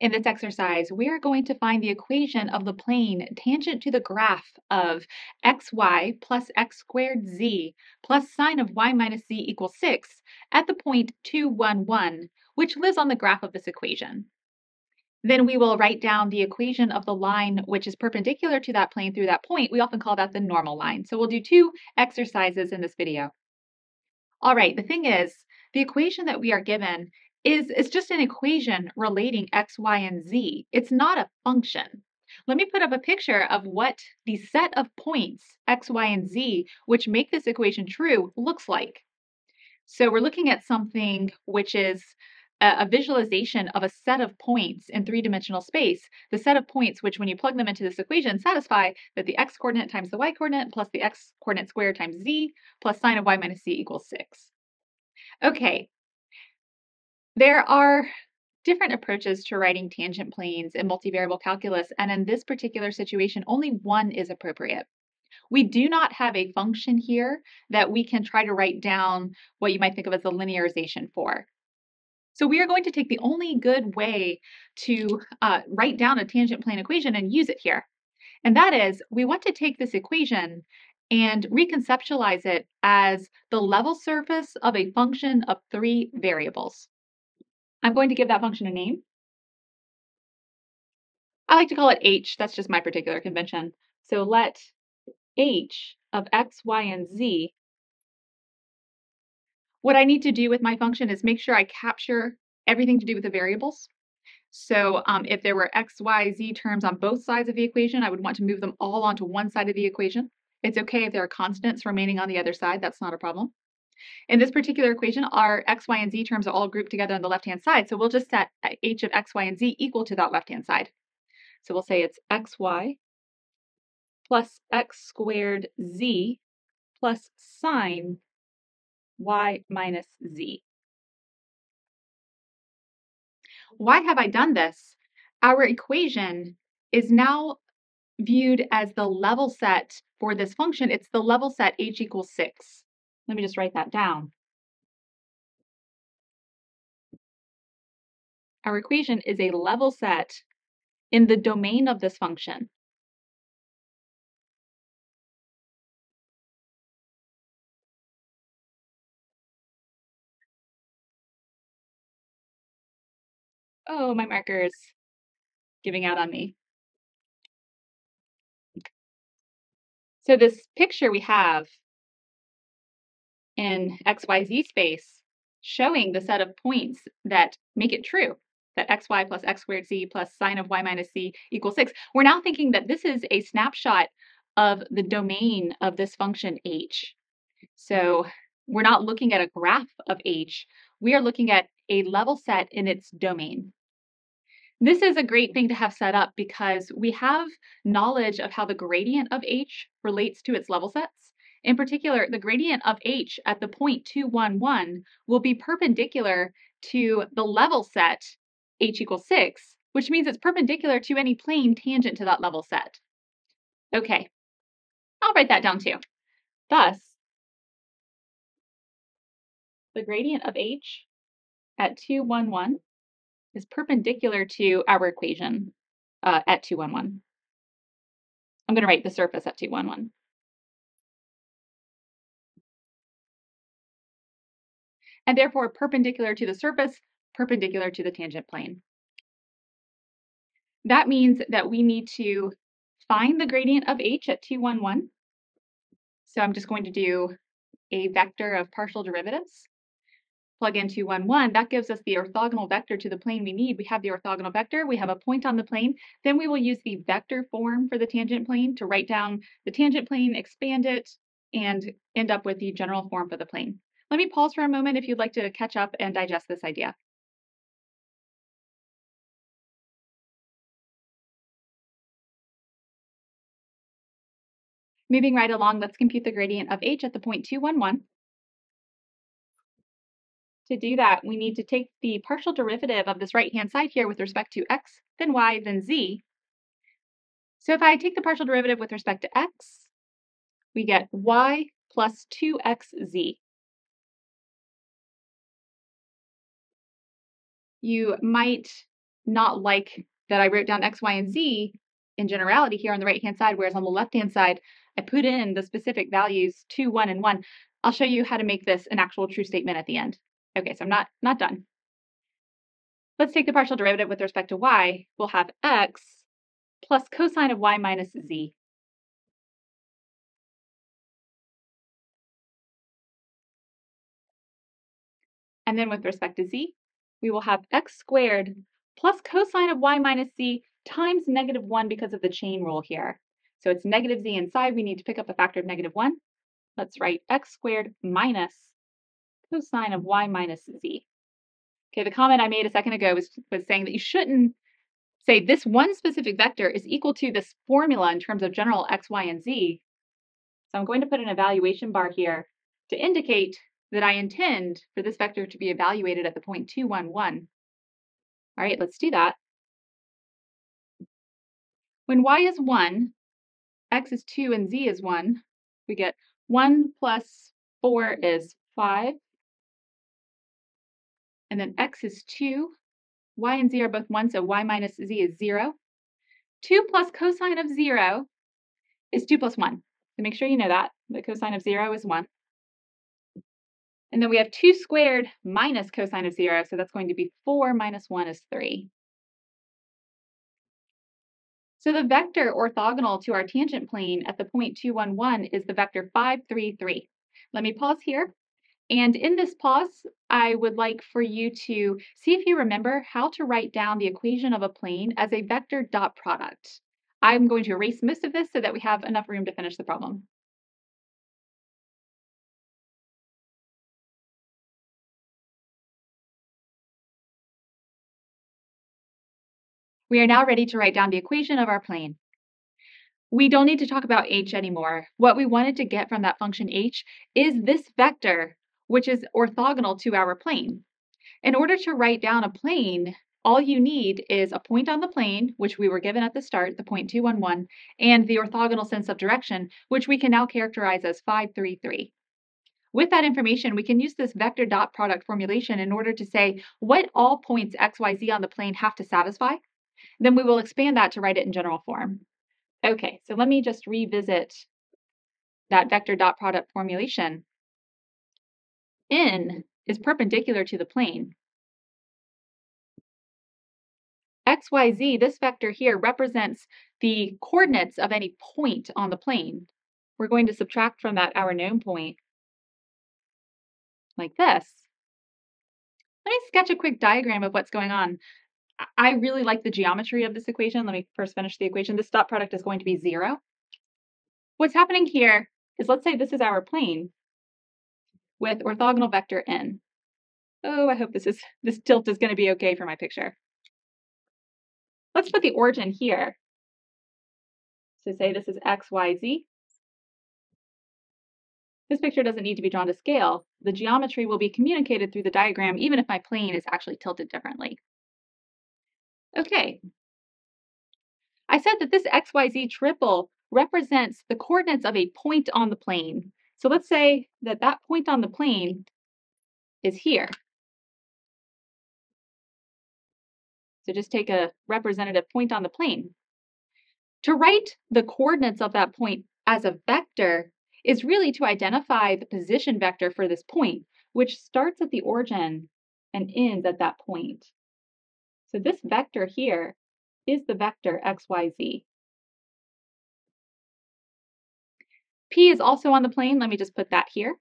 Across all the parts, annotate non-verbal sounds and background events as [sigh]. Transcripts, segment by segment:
In this exercise, we are going to find the equation of the plane tangent to the graph of xy plus x squared z plus sine of y minus z equals 6 at the point 2, 1, 1, which lives on the graph of this equation. Then we will write down the equation of the line which is perpendicular to that plane through that point. We often call that the normal line. So we'll do two exercises in this video. All right, the thing is, the equation that we are given is, it's just an equation relating x, y, and z. It's not a function. Let me put up a picture of what the set of points x, y, and z, which make this equation true, looks like. So we're looking at something which is a, visualization of a set of points in three-dimensional space, the set of points which, when you plug them into this equation, satisfy that the x-coordinate times the y-coordinate plus the x-coordinate squared times z plus sine of y minus z equals 6. Okay, there are different approaches to writing tangent planes in multivariable calculus, and in this particular situation, only one is appropriate. We do not have a function here that we can try to write down what you might think of as the linearization for. So we are going to take the only good way to uh, write down a tangent plane equation and use it here. And that is, we want to take this equation and reconceptualize it as the level surface of a function of three variables. I'm going to give that function a name. I like to call it h. That's just my particular convention. So let h of x, y, and z. What I need to do with my function is make sure I capture everything to do with the variables. So um, if there were x, y, z terms on both sides of the equation, I would want to move them all onto one side of the equation. It's okay if there are constants remaining on the other side. That's not a problem. In this particular equation, our x, y, and z terms are all grouped together on the left-hand side. So we'll just set h of x, y, and z equal to that left-hand side. So we'll say it's xy plus x squared z plus sine y minus z. Why have I done this? Our equation is now viewed as the level set for this function. It's the level set h equals 6. Let me just write that down. Our equation is a level set in the domain of this function. Oh, my marker's giving out on me. So this picture we have in XYZ space showing the set of points that make it true that xy plus x squared z plus sine of y minus c equals 6. We're now thinking that this is a snapshot of the domain of this function h. So we're not looking at a graph of h. We are looking at a level set in its domain. This is a great thing to have set up because we have knowledge of how the gradient of h relates to its level sets. In particular, the gradient of h at the point 2, 1, 1 will be perpendicular to the level set h equals 6, which means it's perpendicular to any plane tangent to that level set. Okay, I'll write that down too. Thus, the gradient of h at 2, 1, 1 is perpendicular to our equation uh, at 2, 1, 1. I'm going to write the surface at 2, and therefore perpendicular to the surface, perpendicular to the tangent plane. That means that we need to find the gradient of h at 2, 1, 1. So I'm just going to do a vector of partial derivatives. Plug in 2, 1, 1. That gives us the orthogonal vector to the plane we need. We have the orthogonal vector. We have a point on the plane. Then we will use the vector form for the tangent plane to write down the tangent plane, expand it, and end up with the general form for the plane. Let me pause for a moment if you'd like to catch up and digest this idea. Moving right along, let's compute the gradient of h at the point 2, 1, 1. To do that, we need to take the partial derivative of this right-hand side here with respect to x, then y, then z. So if I take the partial derivative with respect to x, we get y plus 2xz. You might not like that I wrote down x, y, and z in generality here on the right-hand side, whereas on the left-hand side, I put in the specific values 2, 1, and 1. I'll show you how to make this an actual true statement at the end. Okay, so I'm not, not done. Let's take the partial derivative with respect to y. We'll have x plus cosine of y minus z. And then with respect to z, we will have x squared plus cosine of y minus z times negative 1 because of the chain rule here. So it's negative z inside. We need to pick up a factor of negative 1. Let's write x squared minus cosine of y minus z. Okay, the comment I made a second ago was, was saying that you shouldn't say this one specific vector is equal to this formula in terms of general x, y, and z. So I'm going to put an evaluation bar here to indicate that I intend for this vector to be evaluated at the point 2, 1, 1. All right, let's do that. When y is 1, x is 2, and z is 1, we get 1 plus 4 is 5. And then x is 2. y and z are both 1, so y minus z is 0. 2 plus cosine of 0 is 2 plus 1. So make sure you know that. The cosine of 0 is 1. And then we have 2 squared minus cosine of 0, so that's going to be 4 minus 1 is 3. So the vector orthogonal to our tangent plane at the point 2, 1, 1 is the vector 5, 3, 3. Let me pause here. And in this pause, I would like for you to see if you remember how to write down the equation of a plane as a vector dot product. I'm going to erase most of this so that we have enough room to finish the problem. We are now ready to write down the equation of our plane. We don't need to talk about h anymore. What we wanted to get from that function h is this vector, which is orthogonal to our plane. In order to write down a plane, all you need is a point on the plane, which we were given at the start, the point 211, and the orthogonal sense of direction, which we can now characterize as 533. With that information, we can use this vector dot product formulation in order to say what all points x, y, z on the plane have to satisfy then we will expand that to write it in general form. Okay, so let me just revisit that vector dot product formulation. N is perpendicular to the plane. X, Y, Z, this vector here represents the coordinates of any point on the plane. We're going to subtract from that our known point like this. Let me sketch a quick diagram of what's going on. I really like the geometry of this equation. Let me first finish the equation. This dot product is going to be zero. What's happening here is let's say this is our plane with orthogonal vector n. Oh, I hope this is this tilt is going to be okay for my picture. Let's put the origin here. So say this is x, y, z. This picture doesn't need to be drawn to scale. The geometry will be communicated through the diagram even if my plane is actually tilted differently. Okay. I said that this XYZ triple represents the coordinates of a point on the plane. So let's say that that point on the plane is here. So just take a representative point on the plane. To write the coordinates of that point as a vector is really to identify the position vector for this point, which starts at the origin and ends at that point. So this vector here is the vector xyz. P is also on the plane. Let me just put that here.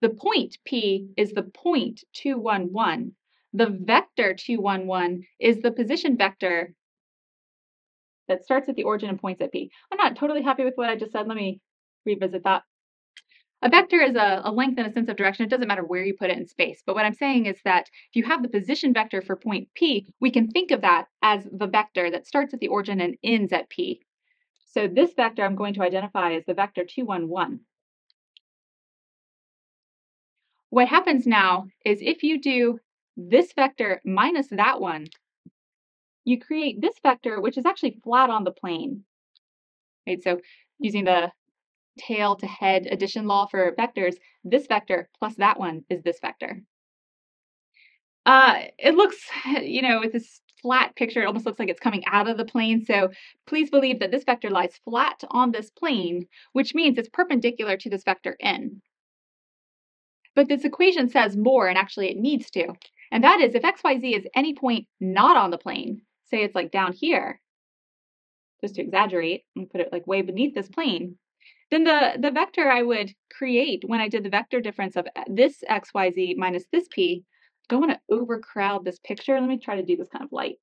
The point P is the point 211. The vector 211 is the position vector that starts at the origin and points at P. I'm not totally happy with what I just said. Let me revisit that. A vector is a, a, length and a sense of direction. It doesn't matter where you put it in space. But what I'm saying is that if you have the position vector for point P, we can think of that as the vector that starts at the origin and ends at P. So this vector I'm going to identify as the vector 211. What happens now is if you do this vector minus that one, you create this vector, which is actually flat on the plane. Right, so using the tail to head addition law for vectors, this vector plus that one is this vector. Uh, it looks, [laughs] you know, with this flat picture, it almost looks like it's coming out of the plane. So please believe that this vector lies flat on this plane, which means it's perpendicular to this vector n. But this equation says more, and actually it needs to. And that is if xyz is any point not on the plane, say it's like down here, just to exaggerate and put it like way beneath this plane, then the, the vector I would create when I did the vector difference of uh, this xyz minus this p, don't want to overcrowd this picture. Let me try to do this kind of light.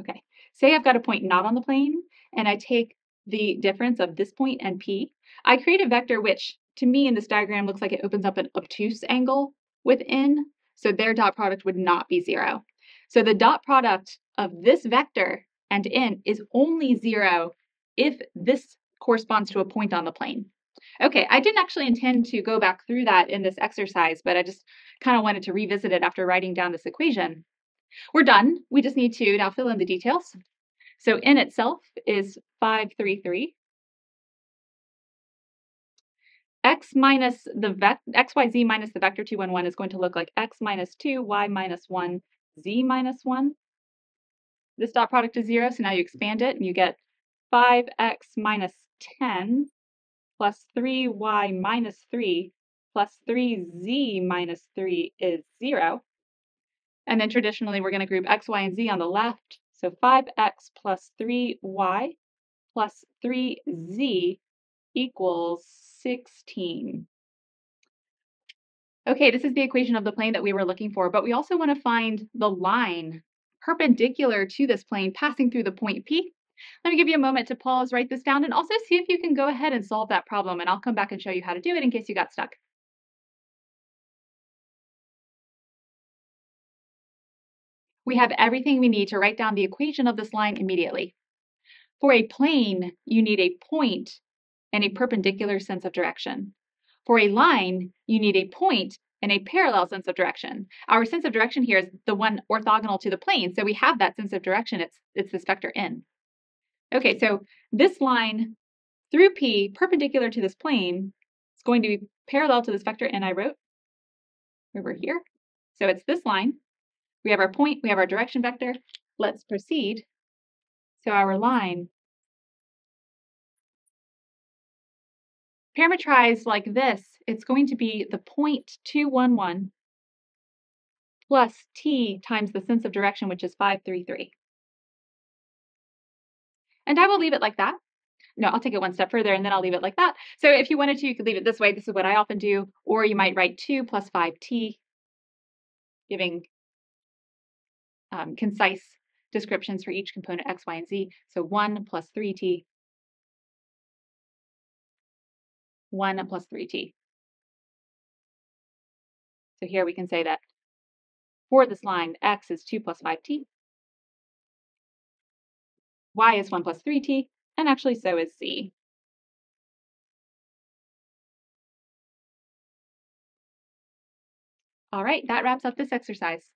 Okay, say I've got a point not on the plane, and I take the difference of this point and p. I create a vector which, to me in this diagram, looks like it opens up an obtuse angle with n, so their dot product would not be zero. So the dot product of this vector and n is only zero if this corresponds to a point on the plane. Okay, I didn't actually intend to go back through that in this exercise, but I just kind of wanted to revisit it after writing down this equation. We're done. We just need to now fill in the details. So n itself is 533 x minus the vec xyz minus the vector 2, 1, 1 is going to look like x minus 2, y minus 1, z minus 1. This dot product is 0, so now you expand it and you get 5x minus 10 plus 3y minus 3 plus 3z minus 3 is 0. And then traditionally, we're going to group x, y, and z on the left. So 5x plus 3y plus 3z equals 16. Okay, this is the equation of the plane that we were looking for, but we also want to find the line perpendicular to this plane passing through the point P. Let me give you a moment to pause, write this down, and also see if you can go ahead and solve that problem, and I'll come back and show you how to do it in case you got stuck. We have everything we need to write down the equation of this line immediately. For a plane, you need a point and a perpendicular sense of direction. For a line, you need a point and a parallel sense of direction. Our sense of direction here is the one orthogonal to the plane, so we have that sense of direction. It's, it's this vector n. Okay, so this line through P, perpendicular to this plane, is going to be parallel to this vector n I wrote over here. So it's this line. We have our point, we have our direction vector. Let's proceed. So our line parametrized like this, it's going to be the point 211 plus t times the sense of direction, which is 533. And I will leave it like that. No, I'll take it one step further and then I'll leave it like that. So if you wanted to, you could leave it this way. This is what I often do. Or you might write 2 plus 5t, giving um, concise descriptions for each component x, y, and z. So 1 plus 3t 1 plus 3t. So here we can say that for this line, x is 2 plus 5t, y is 1 plus 3t, and actually so is z. All right, that wraps up this exercise.